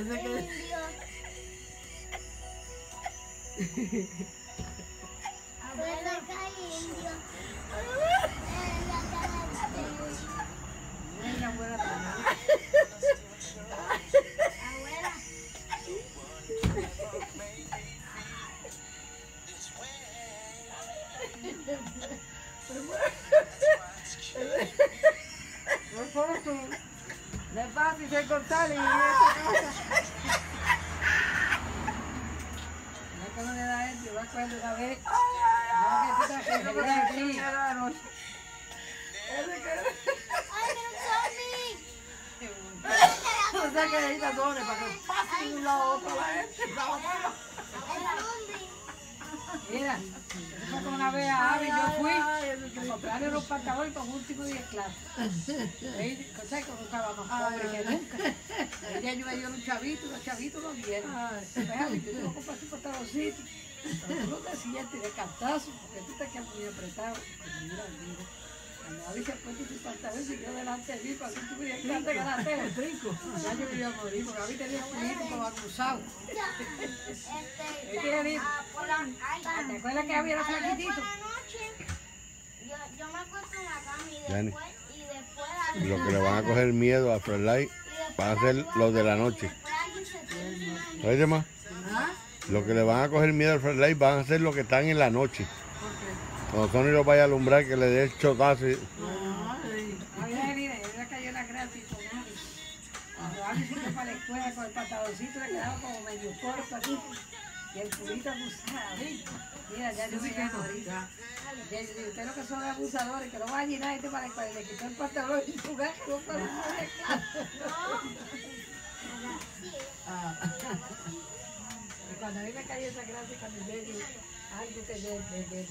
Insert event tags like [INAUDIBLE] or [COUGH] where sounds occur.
Ese que... [LAUGHS] Abuela cae indio. En la cara de Venga, abuela, también. Abuela. [LAUGHS] De fácil de cortar y esta cosa. No no le da esto, yo me acuerdo una vez. No, que tú te referías aquí. ¡Ay, un zombie! O sea que doble para que pase de un lado a otro la gente. la otra. ¡El zombie! Mira, una vez a Avi, yo fui a comprarle unos pantalones para un último día de clase. ¿sabes que estaba más pobre que nunca? Ella yo me dio un chavito, los chavitos lo dieron. Pues, Avi, yo tengo que comprar un pantaloncito. Pero tú no te sientes de cantazo, porque tú te quedas muy apretado. Y mira, mira. Avi se puso su pantalón, siguió delante de mí para que tú pudieras clase galateo. Trinco. Ya yo me iba a morir, porque Avi tenía un como acusado. Este, la, ¿Te acuerdas que Avi era Ayer flaquitito? por la noche, yo, yo me acuesto en la cama y después, y después alguien- Lo que le van a coger miedo a Fred Light y después van a ser los de la noche. ¿Oíste más? ¿Ah? Lo que le van a coger miedo al Fred Light van a ser los que están en la noche. Cuando Tony los vaya a alumbrar, que le dé el chocazo. y- yo le cayó la gracia con Avi. Cuando Avi se fue para la escuela con el pantaloncito le quedaba como medio corto aquí. Y el culito abusado. Mira, ya yo me iba a morir. Ya. Yo digo, ustedes lo que son abusadores, que no van a llenar este para la escuela. Le quitó el pantalón y su gato no para la. Ah. [LAUGHS] Y cuando a mí me cayó esa gracia, cuando yo digo, algo que de, de, de,